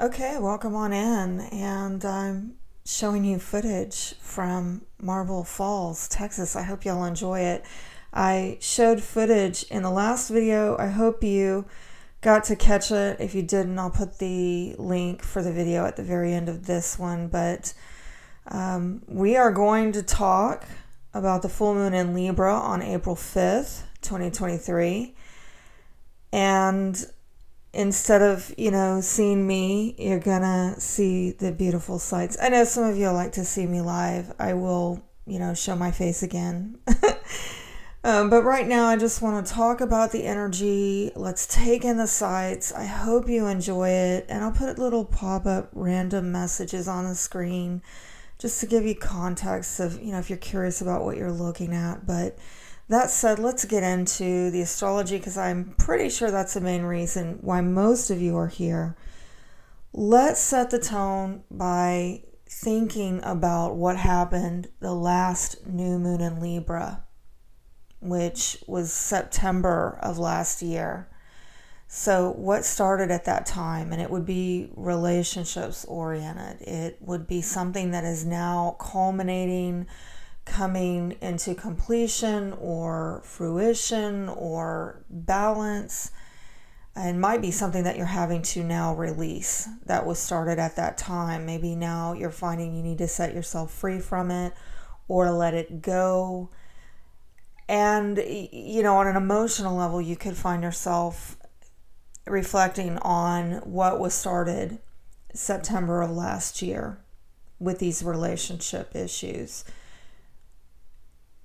Okay, welcome on in. And I'm showing you footage from Marble Falls, Texas. I hope y'all enjoy it. I showed footage in the last video. I hope you got to catch it. If you didn't, I'll put the link for the video at the very end of this one. But um, we are going to talk about the full moon in Libra on April 5th, 2023. And instead of, you know, seeing me, you're gonna see the beautiful sights. I know some of you like to see me live. I will, you know, show my face again. um, but right now, I just want to talk about the energy. Let's take in the sights. I hope you enjoy it. And I'll put little pop up random messages on the screen just to give you context of, you know, if you're curious about what you're looking at. But that said, let's get into the astrology because I'm pretty sure that's the main reason why most of you are here. Let's set the tone by thinking about what happened the last new moon in Libra, which was September of last year. So, what started at that time? And it would be relationships oriented, it would be something that is now culminating coming into completion or fruition or balance and might be something that you're having to now release that was started at that time. Maybe now you're finding you need to set yourself free from it or let it go. And, you know, on an emotional level, you could find yourself reflecting on what was started September of last year with these relationship issues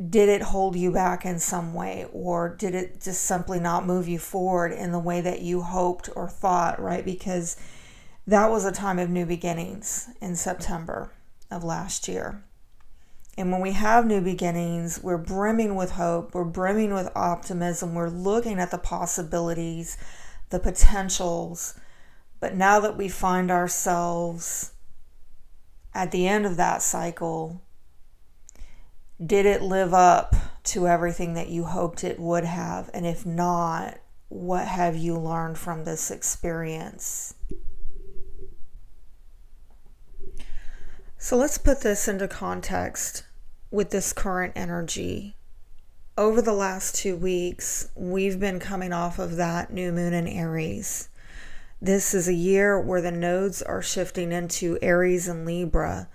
did it hold you back in some way or did it just simply not move you forward in the way that you hoped or thought right? Because that was a time of new beginnings in September of last year. And when we have new beginnings we're brimming with hope we're brimming with optimism we're looking at the possibilities the potentials. But now that we find ourselves at the end of that cycle did it live up to everything that you hoped it would have? And if not, what have you learned from this experience? So let's put this into context with this current energy. Over the last two weeks, we've been coming off of that new moon in Aries. This is a year where the nodes are shifting into Aries and Libra.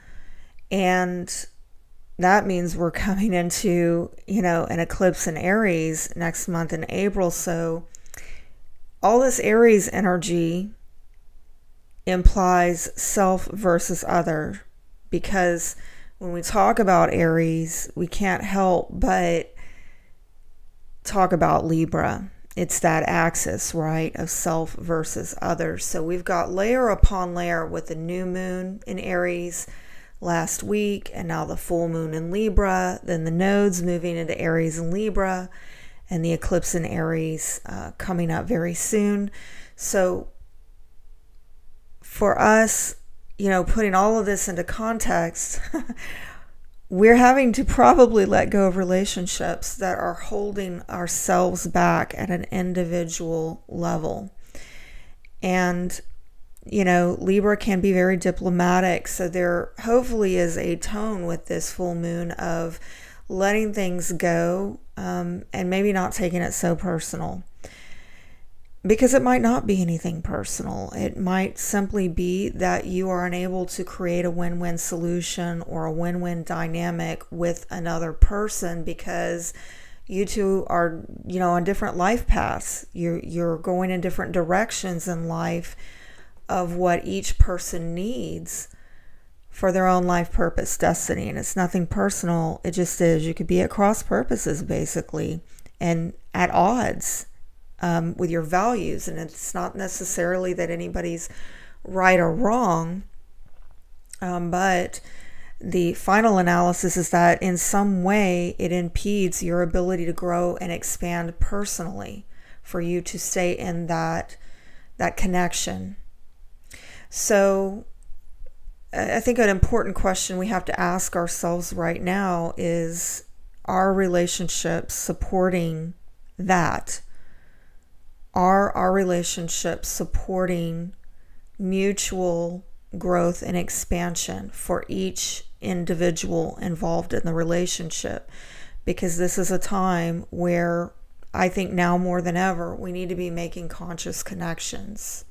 And that means we're coming into, you know, an eclipse in Aries next month in April. So all this Aries energy implies self versus other because when we talk about Aries, we can't help but talk about Libra. It's that axis, right, of self versus others. So we've got layer upon layer with the new moon in Aries last week, and now the full moon in Libra, then the nodes moving into Aries and Libra, and the eclipse in Aries uh, coming up very soon. So, for us, you know, putting all of this into context, we're having to probably let go of relationships that are holding ourselves back at an individual level. And you know, Libra can be very diplomatic. So there hopefully is a tone with this full moon of letting things go um, and maybe not taking it so personal. Because it might not be anything personal. It might simply be that you are unable to create a win win solution or a win win dynamic with another person because you two are, you know, on different life paths. You're, you're going in different directions in life of what each person needs for their own life purpose, destiny. And it's nothing personal, it just is. You could be at cross purposes, basically, and at odds um, with your values. And it's not necessarily that anybody's right or wrong, um, but the final analysis is that in some way it impedes your ability to grow and expand personally for you to stay in that that connection so, I think an important question we have to ask ourselves right now is Are relationships supporting that? Are our relationships supporting mutual growth and expansion for each individual involved in the relationship because this is a time where I think now more than ever we need to be making conscious connections.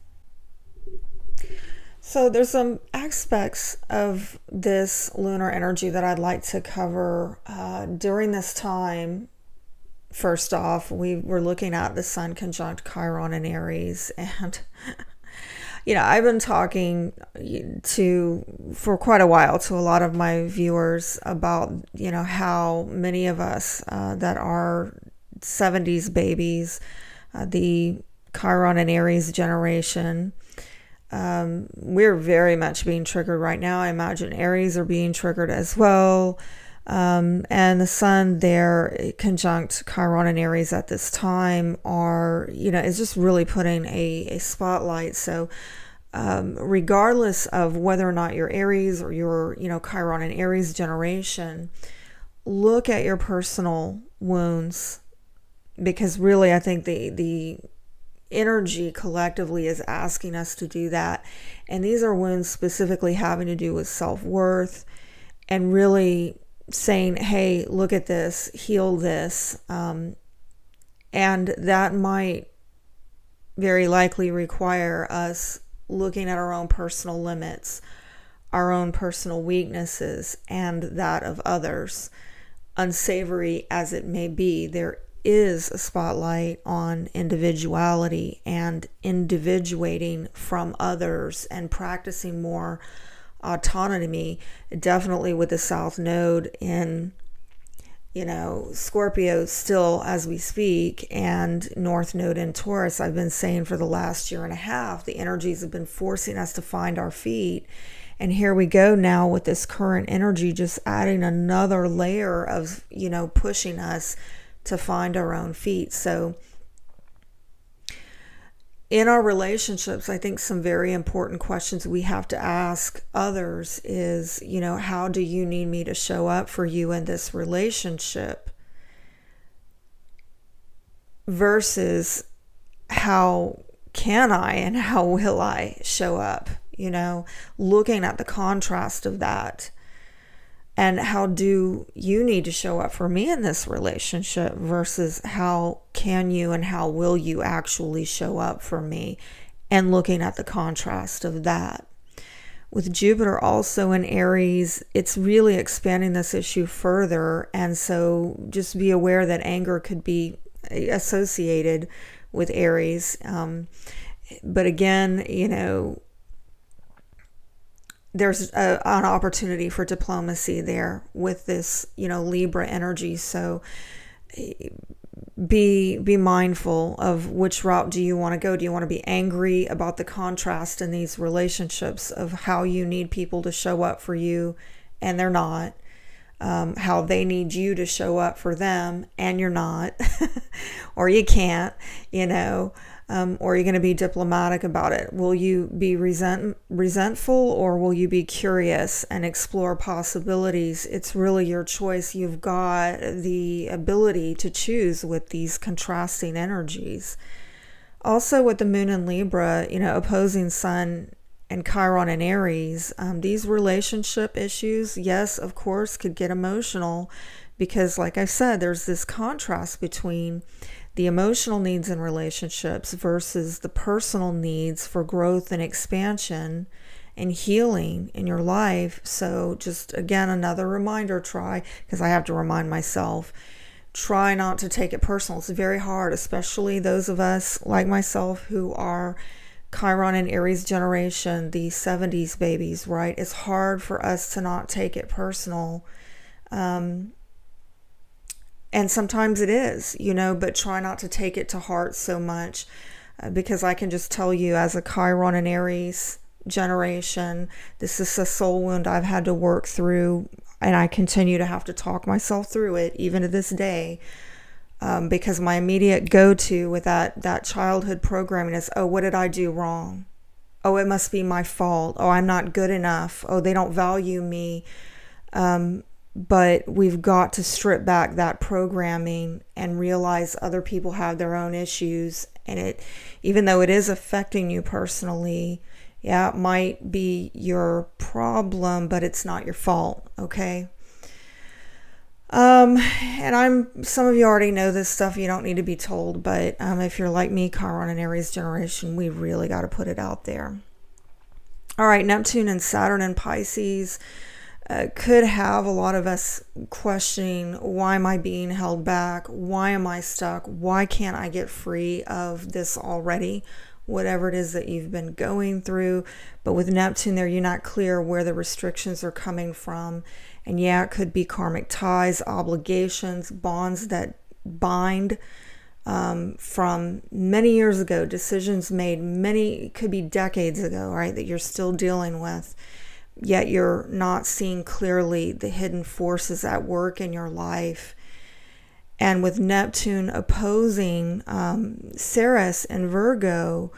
So, there's some aspects of this lunar energy that I'd like to cover uh, during this time. First off, we were looking at the Sun conjunct Chiron in Aries, and you know, I've been talking to for quite a while to a lot of my viewers about you know how many of us uh, that are 70s babies, uh, the Chiron and Aries generation um, we're very much being triggered right now. I imagine Aries are being triggered as well. Um, and the sun there conjunct Chiron and Aries at this time are, you know, is just really putting a, a spotlight. So, um, regardless of whether or not you're Aries or you're, you know, Chiron and Aries generation, look at your personal wounds because really I think the, the energy collectively is asking us to do that. And these are wounds specifically having to do with self worth and really saying, hey, look at this, heal this. Um, and that might very likely require us looking at our own personal limits, our own personal weaknesses, and that of others. Unsavory as it may be, there is a spotlight on individuality and individuating from others and practicing more autonomy. Definitely with the south node in you know scorpio still as we speak and north node in taurus i've been saying for the last year and a half the energies have been forcing us to find our feet. And here we go now with this current energy just adding another layer of you know pushing us to find our own feet. So, in our relationships, I think some very important questions we have to ask others is, you know, how do you need me to show up for you in this relationship? Versus how can I and how will I show up? You know, looking at the contrast of that and how do you need to show up for me in this relationship versus how can you and how will you actually show up for me and looking at the contrast of that with Jupiter also in Aries, it's really expanding this issue further. And so just be aware that anger could be associated with Aries. Um, but again, you know, there's a, an opportunity for diplomacy there with this, you know, Libra energy. So eh, be be mindful of which route do you want to go. Do you want to be angry about the contrast in these relationships of how you need people to show up for you and they're not? Um, how they need you to show up for them and you're not, or you can't, you know um, or are you going to be diplomatic about it? Will you be resent, resentful or will you be curious and explore possibilities? It's really your choice. You've got the ability to choose with these contrasting energies. Also, with the moon in Libra, you know, opposing Sun and Chiron and Aries, um, these relationship issues, yes, of course, could get emotional because, like I said, there's this contrast between the emotional needs in relationships versus the personal needs for growth and expansion and healing in your life. So, just again, another reminder try, because I have to remind myself, try not to take it personal. It's very hard, especially those of us like myself who are Chiron and Aries generation, the 70s babies, right? It's hard for us to not take it personal. Um, and sometimes it is, you know, but try not to take it to heart so much uh, because I can just tell you, as a Chiron and Aries generation, this is a soul wound I've had to work through, and I continue to have to talk myself through it even to this day. Um, because my immediate go-to with that that childhood programming is, oh, what did I do wrong? Oh, it must be my fault. Oh, I'm not good enough. Oh, they don't value me. Um, but we've got to strip back that programming and realize other people have their own issues and it even though it is affecting you personally Yeah, it might be your problem, but it's not your fault, okay? Um, and I'm some of you already know this stuff. You don't need to be told, but um, if you're like me, Chiron and Aries generation, we really got to put it out there. All right, Neptune and Saturn and Pisces uh, could have a lot of us questioning why am I being held back? Why am I stuck? Why can't I get free of this already? Whatever it is that you've been going through. But with Neptune there, you're not clear where the restrictions are coming from. And yeah, it could be karmic ties, obligations, bonds that bind um, from many years ago, decisions made many, could be decades ago, right, that you're still dealing with. Yet you're not seeing clearly the hidden forces at work in your life. And with Neptune opposing um, Ceres and Virgo,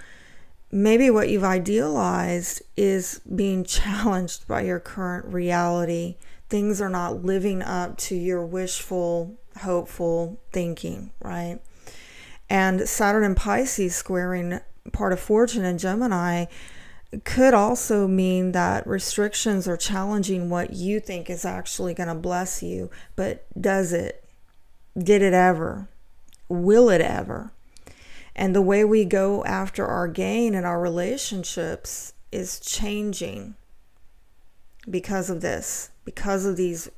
maybe what you've idealized is being challenged by your current reality things are not living up to your wishful, hopeful thinking, right? And Saturn and Pisces squaring part of fortune in Gemini could also mean that restrictions are challenging what you think is actually going to bless you. But does it? Did it ever? Will it ever? And the way we go after our gain in our relationships is changing because of this because of these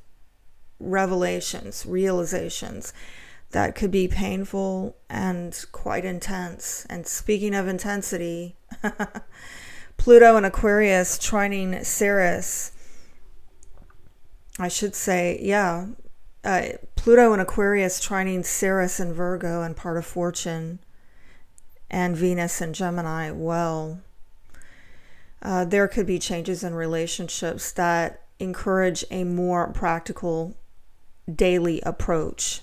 revelations, realizations that could be painful and quite intense. And speaking of intensity, Pluto and Aquarius trining Ceres. I should say, yeah, uh, Pluto and Aquarius trining Ceres and Virgo and part of Fortune, and Venus and Gemini. Well, uh, there could be changes in relationships that encourage a more practical daily approach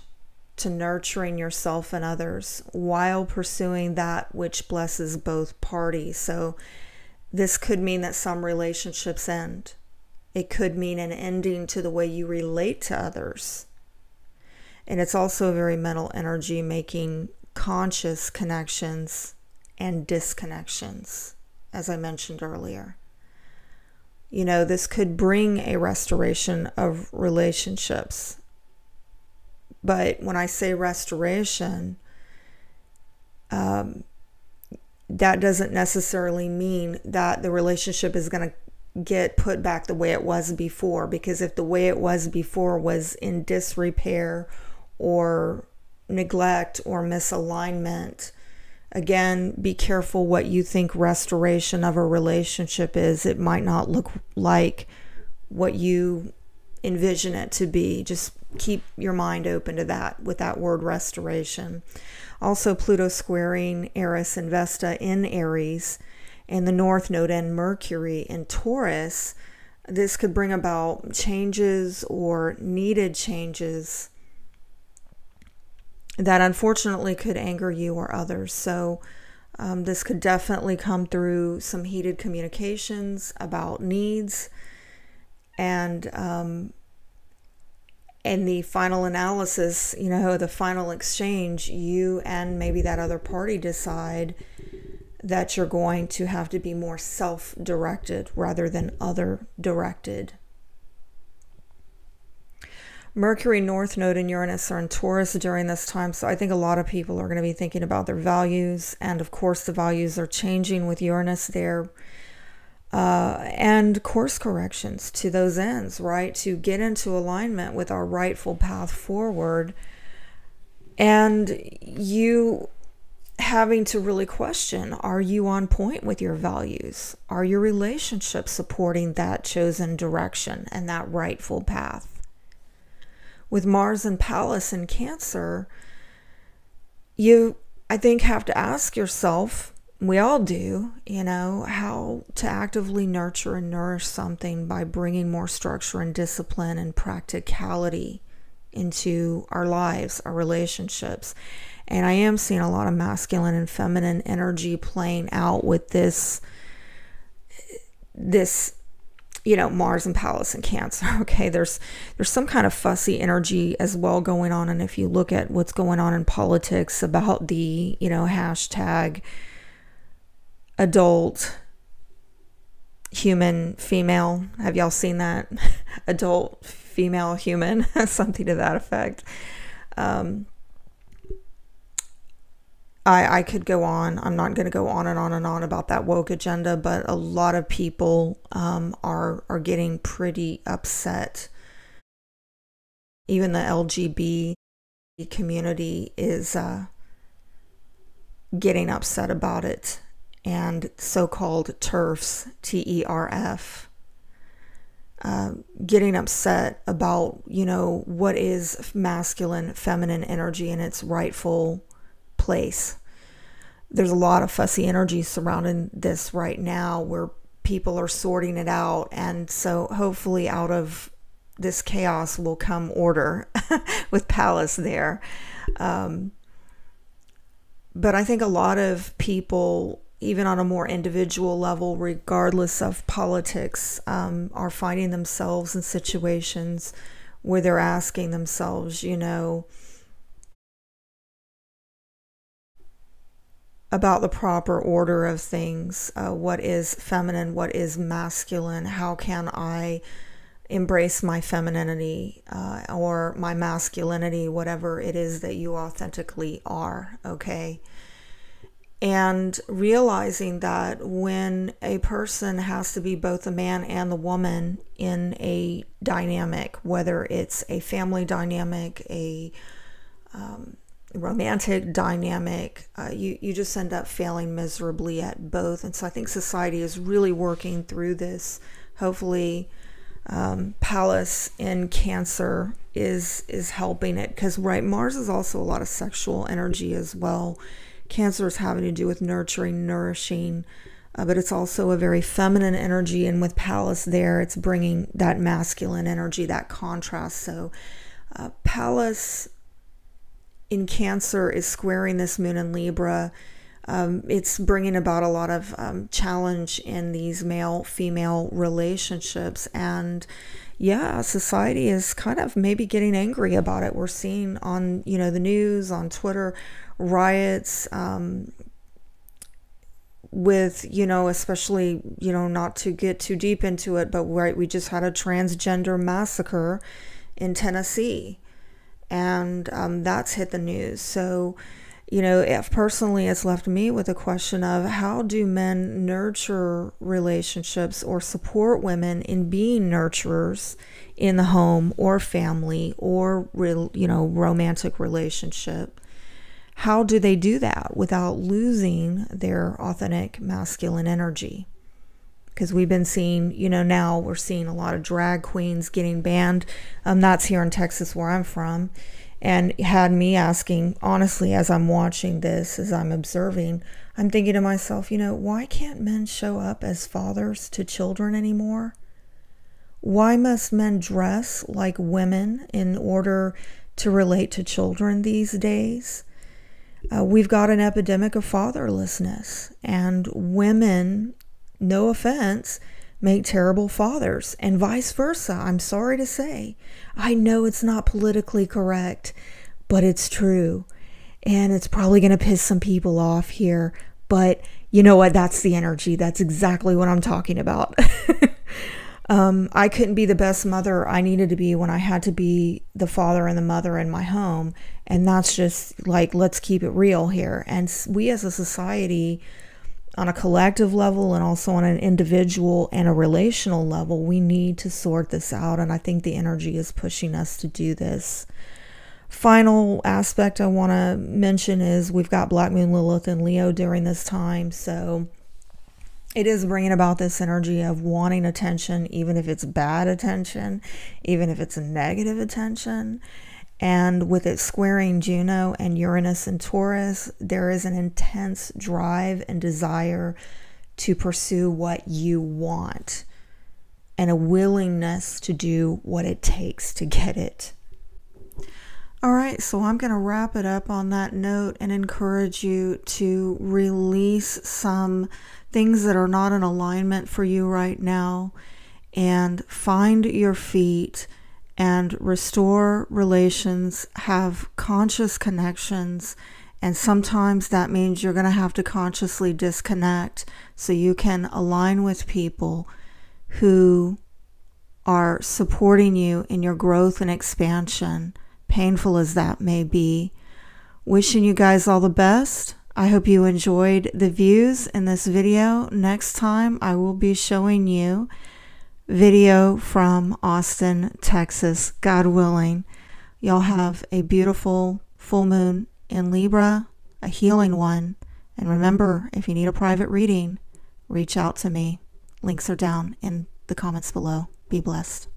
to nurturing yourself and others while pursuing that which blesses both parties. So, this could mean that some relationships end. It could mean an ending to the way you relate to others. And it's also very mental energy making conscious connections and disconnections, as I mentioned earlier you know, this could bring a restoration of relationships. But when I say restoration, um, that doesn't necessarily mean that the relationship is going to get put back the way it was before. Because if the way it was before was in disrepair or neglect or misalignment, Again, be careful what you think restoration of a relationship is. It might not look like what you envision it to be. Just keep your mind open to that with that word restoration. Also, Pluto squaring Eris and Vesta in Aries and the North Node and Mercury in Taurus. This could bring about changes or needed changes that unfortunately could anger you or others. So, um, this could definitely come through some heated communications about needs and um, in the final analysis, you know, the final exchange, you and maybe that other party decide that you're going to have to be more self directed rather than other directed. Mercury North Node and Uranus are in Taurus during this time. So I think a lot of people are going to be thinking about their values. And of course, the values are changing with Uranus there. Uh, and course corrections to those ends, right? To get into alignment with our rightful path forward. And you having to really question are you on point with your values? Are your relationships supporting that chosen direction and that rightful path? With Mars and Pallas and Cancer, you, I think, have to ask yourself, we all do, you know, how to actively nurture and nourish something by bringing more structure and discipline and practicality into our lives, our relationships. And I am seeing a lot of masculine and feminine energy playing out with this this you know Mars and Pallas and Cancer. Okay, there's there's some kind of fussy energy as well going on, and if you look at what's going on in politics about the you know hashtag adult human female. Have y'all seen that? Adult female human, something to that effect. Um, I, I could go on. I'm not going to go on and on and on about that woke agenda, but a lot of people um, are are getting pretty upset. Even the LGB community is uh, getting upset about it, and so-called TERFs, T E R F, uh, getting upset about you know what is masculine, feminine energy in its rightful place. There's a lot of fussy energy surrounding this right now where people are sorting it out. And so hopefully, out of this chaos will come order with Pallas there. Um, but I think a lot of people, even on a more individual level, regardless of politics, um, are finding themselves in situations where they're asking themselves, you know, about the proper order of things. Uh, what is feminine? What is masculine? How can I embrace my femininity uh, or my masculinity, whatever it is that you authentically are? Okay. And realizing that when a person has to be both the man and the woman in a dynamic, whether it's a family dynamic, a um, romantic dynamic, uh, you, you just end up failing miserably at both. And so I think society is really working through this. Hopefully, um, Pallas in Cancer is is helping it because right Mars is also a lot of sexual energy as well. Cancer is having to do with nurturing, nourishing, uh, but it's also a very feminine energy. And with Pallas there, it's bringing that masculine energy, that contrast. So uh, Pallas in Cancer is squaring this moon in Libra. Um, it's bringing about a lot of um, challenge in these male female relationships. And yeah, society is kind of maybe getting angry about it. We're seeing on, you know, the news, on Twitter, riots. Um, with you know especially you know not to get too deep into it but right we just had a transgender massacre in Tennessee and um, that's hit the news. So, you know, if personally, it's left me with a question of how do men nurture relationships or support women in being nurturers in the home or family or you know romantic relationship. How do they do that without losing their authentic masculine energy? Because we've been seeing, you know, now we're seeing a lot of drag queens getting banned. Um, that's here in Texas where I'm from. And had me asking, honestly, as I'm watching this, as I'm observing, I'm thinking to myself, you know, why can't men show up as fathers to children anymore? Why must men dress like women in order to relate to children these days? Uh, we've got an epidemic of fatherlessness, and women no offense, make terrible fathers, and vice versa. I'm sorry to say. I know it's not politically correct, but it's true. And it's probably going to piss some people off here, but you know what? That's the energy. That's exactly what I'm talking about. um, I couldn't be the best mother I needed to be when I had to be the father and the mother in my home. And that's just like, let's keep it real here. And we as a society, on a collective level and also on an individual and a relational level, we need to sort this out. And I think the energy is pushing us to do this. Final aspect I want to mention is we've got Black Moon Lilith and Leo during this time. So it is bringing about this energy of wanting attention, even if it's bad attention, even if it's negative attention. And with it squaring Juno and Uranus and Taurus, there is an intense drive and desire to pursue what you want and a willingness to do what it takes to get it. All right, so I'm going to wrap it up on that note and encourage you to release some things that are not in alignment for you right now and find your feet and restore relations, have conscious connections. And sometimes that means you're going to have to consciously disconnect so you can align with people who are supporting you in your growth and expansion, painful as that may be. Wishing you guys all the best. I hope you enjoyed the views in this video. Next time, I will be showing you video from Austin, Texas, God willing. Y'all have a beautiful full moon in Libra, a healing one. And remember, if you need a private reading, reach out to me. Links are down in the comments below. Be blessed.